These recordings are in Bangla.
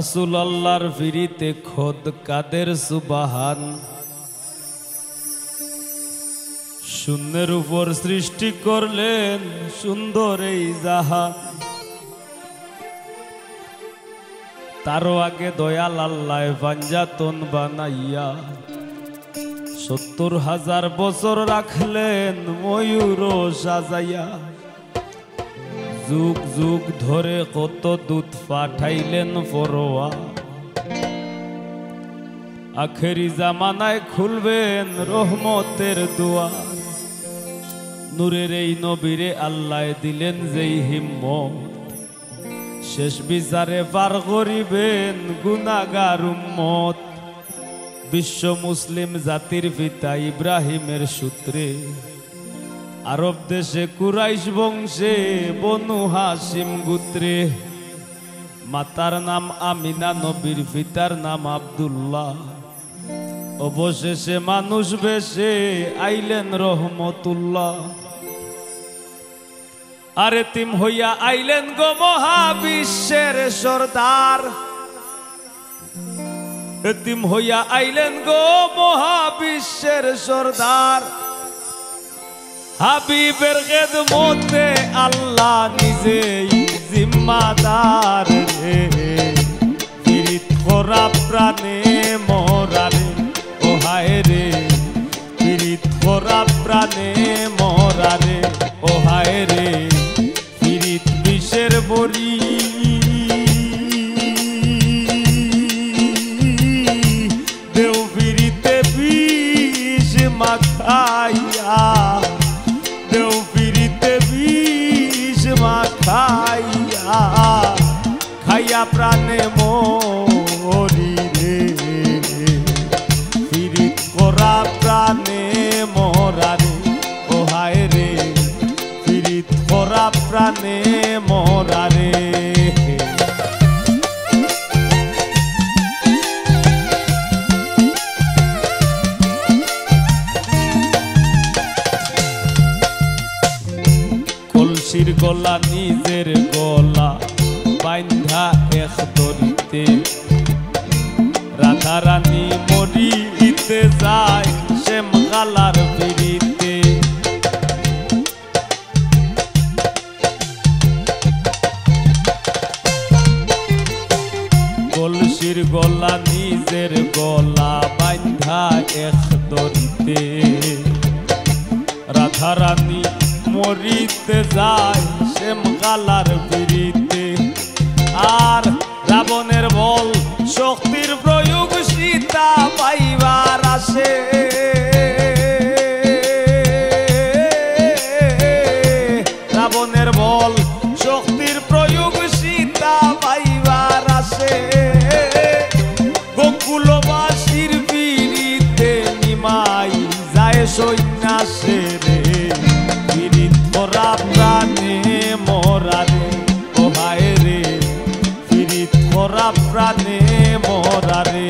রাসুল আল্লাহর ফিরিতে খোদ কাদের সুবাহান। শূন্যের উপর সৃষ্টি করলেন সুন্দর এই জাহান। তারও আগে দয়াল আল্লাহ পাঞ্জাতন বানাইয়া সত্তর হাজার বছর রাখলেন ময়ূর সাজাইয়া। যুগ যুগ ধরে কত দুধ পাঠাইলেন ফরোয়া। আখেরি জামানায় খুলবেন রহমতের দোয়া। নূরের এই নবীরে আল্লাহ দিলেন যেই হিম্মত। শেষ বিচারে পার করিবেন গুনাগার উম্মত। বিশ্ব মুসলিম জাতির পিতা ইব্রাহিমের সূত্রে। আরব দেশে কুরাইশ বংশে বনু হাসিম গুত্রে। মাতার নাম আমিনা, নবীর পিতার নাম আব্দুল্লাহ। অবশেষে মানুষ বেশে আইলেন রহমতুল্লাহ। আরে তিম হইয়া আইলেন গো মহাবিশ্বের সর্দার। এতিম হইয়া আইলেন গো মহাবিশ্বের সর্দার। হাবিবের গেদ মতে আল্লাহ নিজেই জিম্মাদার রে। পীড়িত করা প্রাণে মরারে ও হায় রে। পীড়িত করা প্রাণে মরারে ও হায় রে। পীড়িত বিষের বড়ি খাইয়া প্রাণে মরি রে। ফিরিত করা প্রাণে মরা রে। ও হায় রে। ফিরিত করা প্রাণে মরা কলসির গলা নিজের গলা বাইন্ধা এক দরিতে রাধা রানী মরিতে যায় শ্যাম কালার ফিরিতে কলসির গলা নিজের গলা বাইন্ধা এক দরিতে রাধারানী মরিতে যায় শ্যাম কালার ফিরিতে আর রাবণের বল শক্তির প্রয়োগ সীতা পাইবার আসে। প্রাণে মরা রে।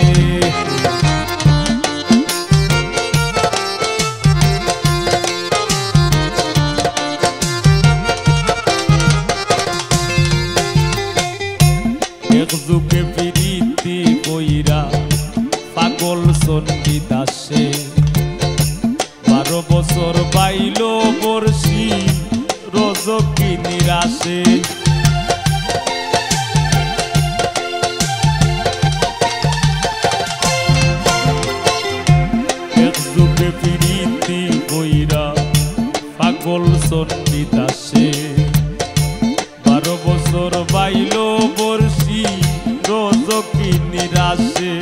এক যুগে পিরিতি কইরা পাগল পাগল চন্ডী দাসে বারো বছর বাইল বর্ষি রোজকি নিরাশে।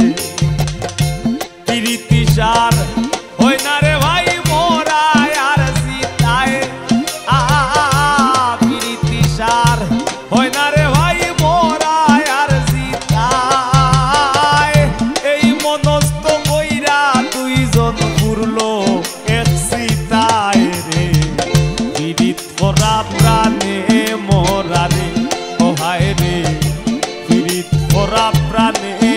করা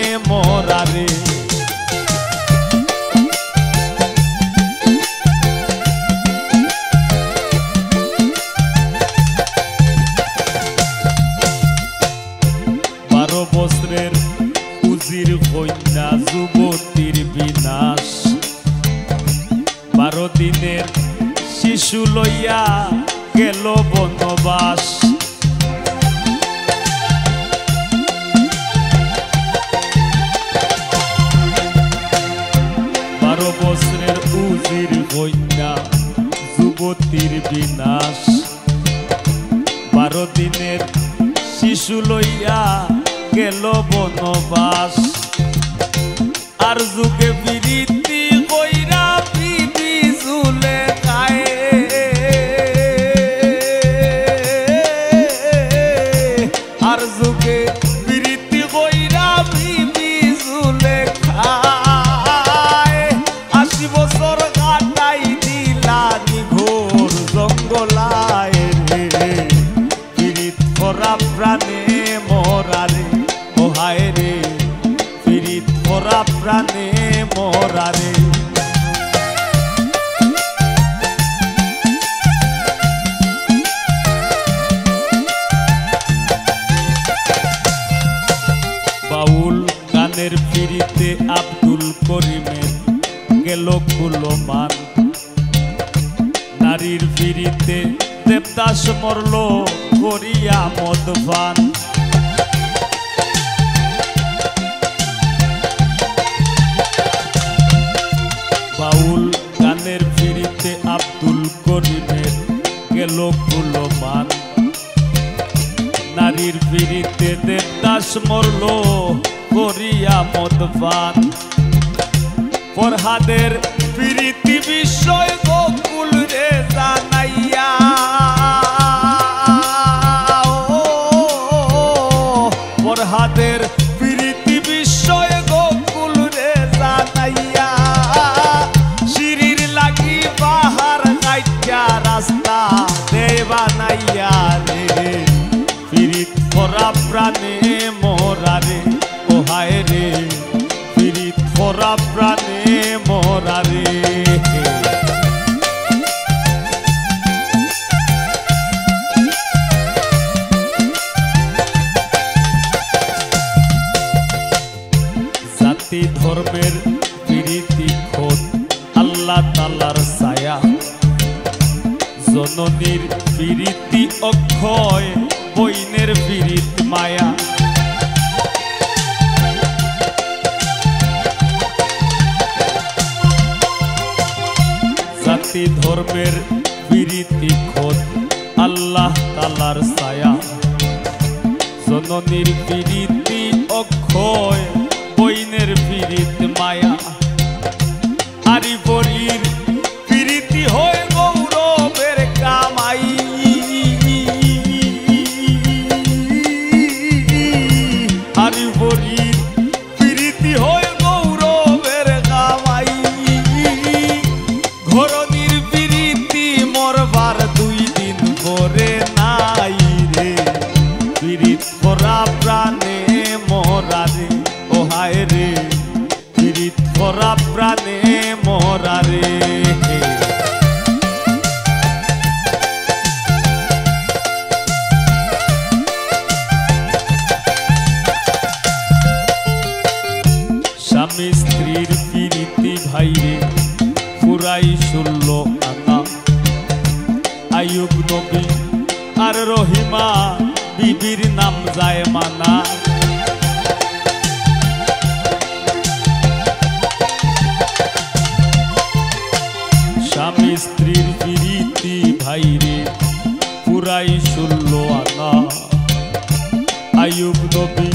Ποινά παρωτινέψει σου λόγια και λόγω να βάζει. Και ποινή. মরা প্রাণী মরারে বাউল গানের ফিরিতে আব্দুল করিমের গেল কুলমান নারীর ফিরিতে দেবদাস মরল করিয়া মদভান। গেল কুলো মান। নারীর পিড়িতে দেবদাস মরল, করিয়া মদবান পরহাদের পিড়িতি বিষয় গোকুল রে জানাইয়া। for a brand name or name. আল্লাহ তালার সায়া সোনির পীড়িতি অক্ষয় বইনের পীড়িত মায়া। ভরা প্রাণে মরারে পুরাই শুনল আনা আয়ুব নবী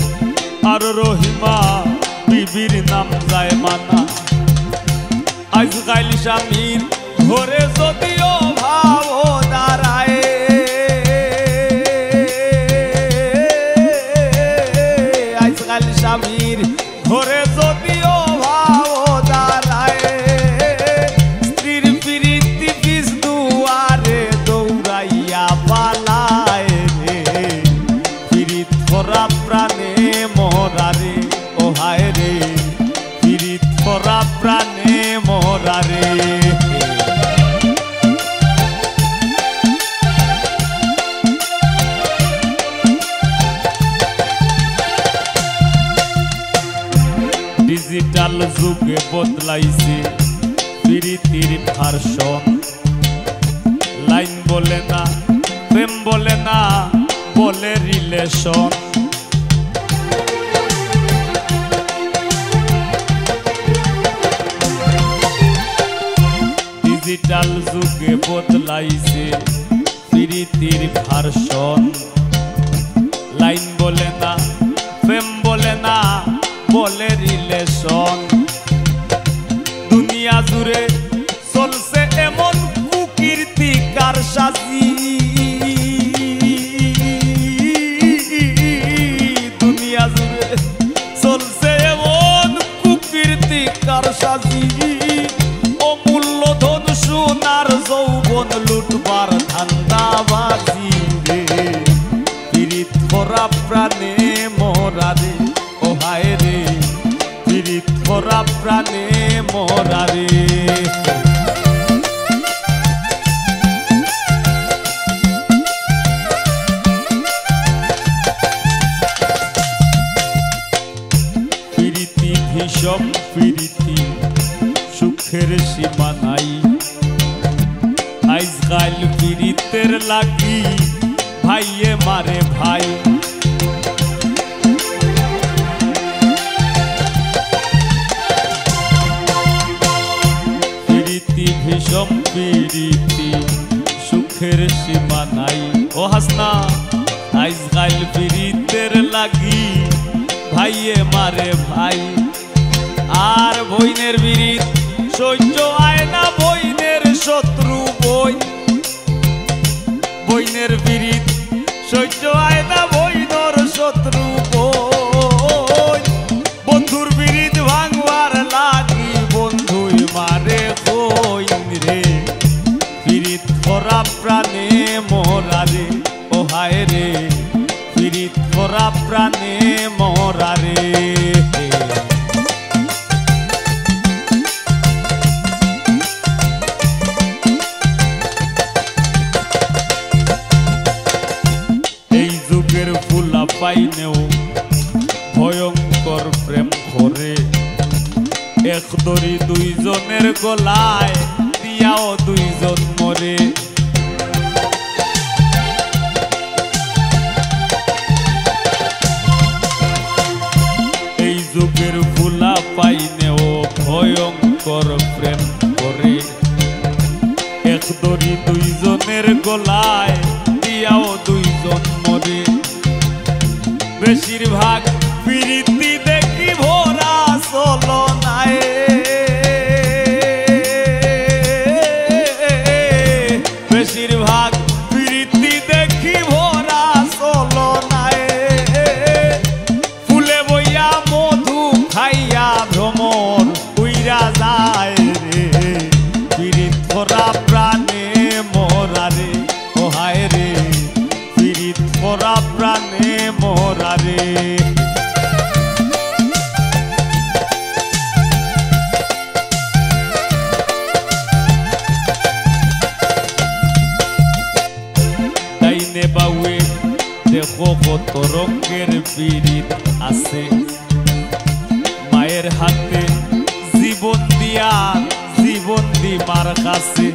আর রহিমা বিবির নাম যায় মানা আজকাল স্বামীর ঘরে যদিও বদলাইছে, প্রীতির ভার্সন লাইন বলে না, প্রেম বলে না, বলে রিলেশন ডিজিটাল যুগে বদলাইছে, প্রীতির ভার্সন লাইন বলে না, প্রেম বলে না, বলে রিলেশন দুনিয়া জুড়ে চলছে এমন কুকীর্তি কার সাজি। দুনিয়া জুড়ে চলছে এমন কুকীর্তি কার সাজি। অমূল্য ধন সোনার যৌবন লুটবার ধান্দাবাজি। ভরা প্রাণে মোরা রে। প্রীতি ভীষণ প্রীতি, সুখের সীমা নাই। আইজকাল পীড়িতের লাগি, ভাইয়ে মারে ভাই। হাসনা। আইজকাল ফিরিতের লাগি, ভাইয়ে মারে ভাই। আর বইনের বিরিত সহ্য আয় না বইনের শত্রু বই। বইনের বিরিত সহ্য আয় না বইনর শত্রু ভরা প্রাণে মোরা রে। এই যুগের ফুলা পাইনেও ভয়ঙ্কর প্রেম করে এক দড়ি দুইজনের গলায়, দিয়াও দুইজন মরে। মরে বেশিরভাগ প্রীতি দেখো কত রঙের পীড়িত আছে। মায়ের হাতে জীবন দিয়া জীবন দিমার কাছে।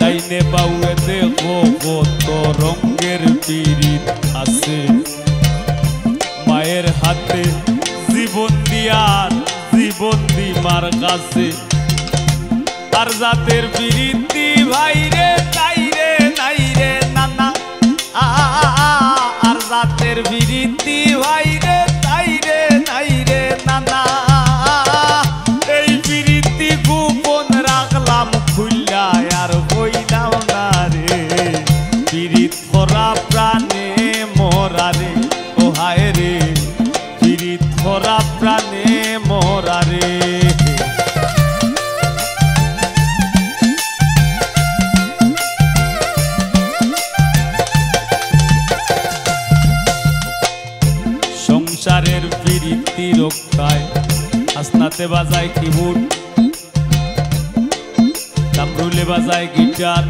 ডাইনে বাউয়ে দেখো কত রঙের পীড়িত আছে। মায়ের হাতে জীবন দিয়ার জীবন দিমার কাছে। আর জাতের বিরীতি ভাই রে, তাই রে নাই রে, নানা। আর জাতের বিরীতি ভাই রে, তাই রে নাই রে, নানা। এই বিরীতি গোপন রাখলাম খুললা আর কইলাম না রে। প্রাণে ও হায় রে। সংসারের প্রীতি রক্ষায় হাসনাতে বাজায় কিবোর্ড কামরুলে বাজায় গিটার।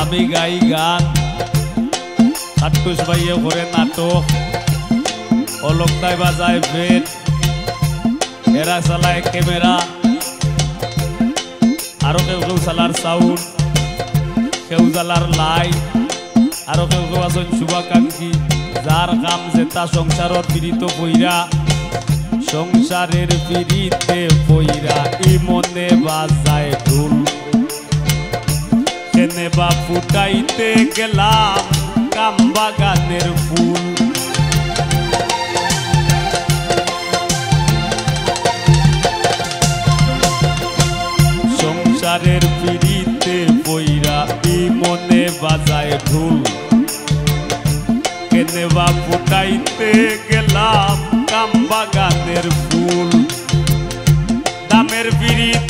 আমি গাই গান খাট্টুস ভাইয়ে করে নাটক। অলকদাই বাজায় বেট এরা চালায় ক্যামেরা। আরও কেউ কেউ চালার সাউন্ড কেউ জ্বালার লাইট আরও কেউ কেউ আছেন শুভাকাঙ্ক্ষী। যার কাম যেটা সংসারত পীড়িত বইরা সংসারের পিড়িতে বইরা ই মনে বাজায় ঢুল। কেনে বা ফুটাইতে গেলাম কাম বাগানের ফুল। সংসারের পিড়িতে বইরা ই মনে বাজায় ঢুল। কেনে বা ফুটাইতে গেলাম কাম বাগানের ফুল। দামের পিড়িত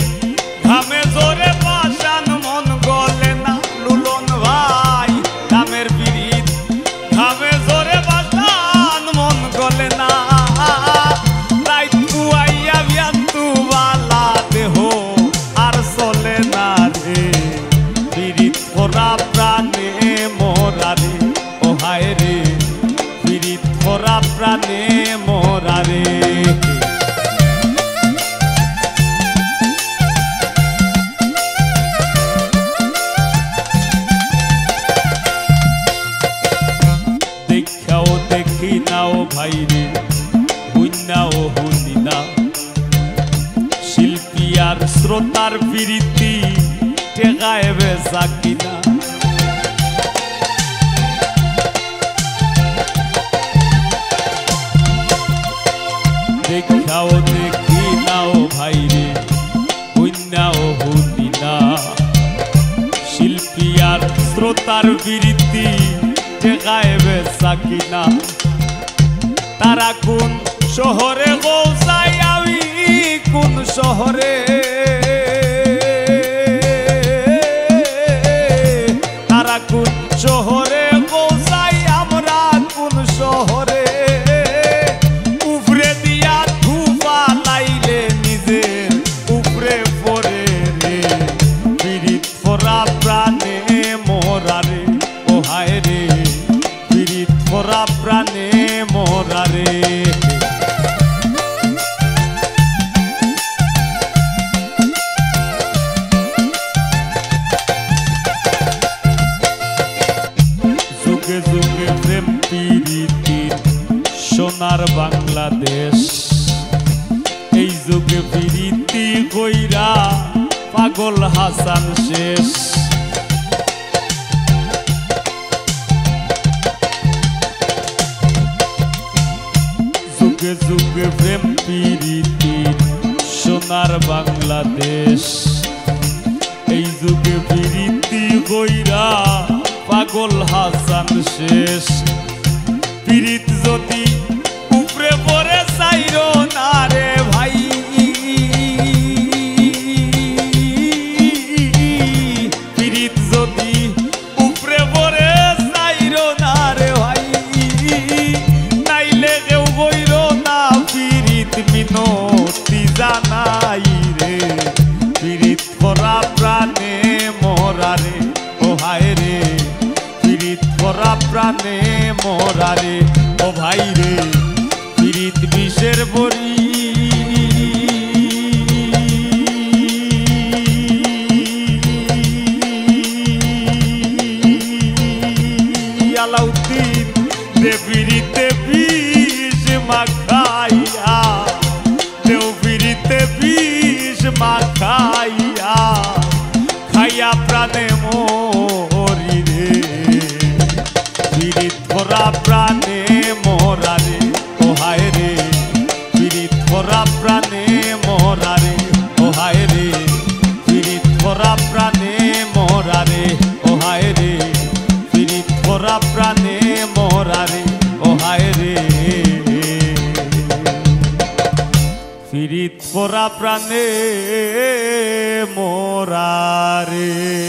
আর শ্রোতার বিরীতি টেকায় বেচা দেখাও দেখি নাও হুইনাও হুনি না শিল্পী আর শ্রোতার বিরীতি টেকায় বেচা তারা কোন শহরে গৌসাই আমি কোন শহরে? তারা কোন শহরে? পাগল হাসান শেষ। যুগে যুগে প্রেম পীড়িতির সোনার বাংলাদেশ। এই যুগে পীড়িতি কইরা পাগল হাসান শেষ। পীড়িত যদি উপরে পরে চাইর না রে মাখাইয়া খাইয়া প্রাণে মরি রে। পীড়িত ভরা প্রাণে মোরা রে, ও হায় রে। পীড়িত ভরা প্রাণে মোরা রে, ও হায় রে। পীড়িত ভরা প্রাণে মোরা রে, ও হায় রে। পীড়িত ভরা প্রাণে মোরা রে, ও রে। পীড়িত ভরা প্রাণে মোরা রে